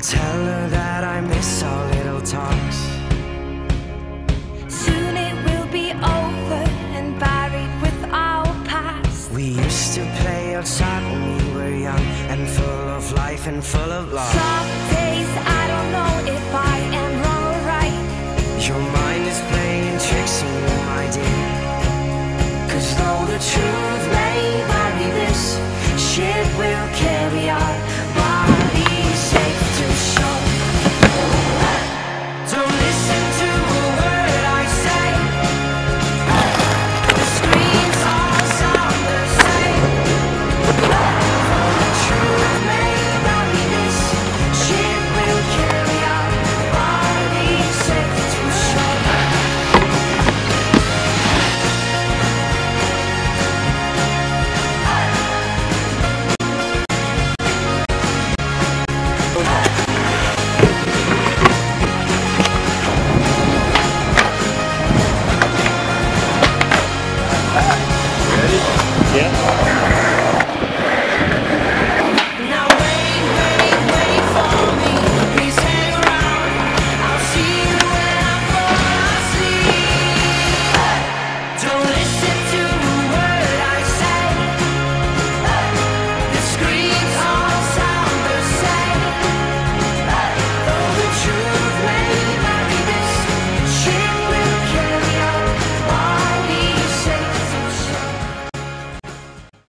I'll tell her that I miss our little talks. Soon it will be over and buried with our past. We used to play outside when we were young and full of life and full of love. Some days I don't know if I am wrong or right. Your mind is playing tricks on you, my dear. Cause though the truth Yeah.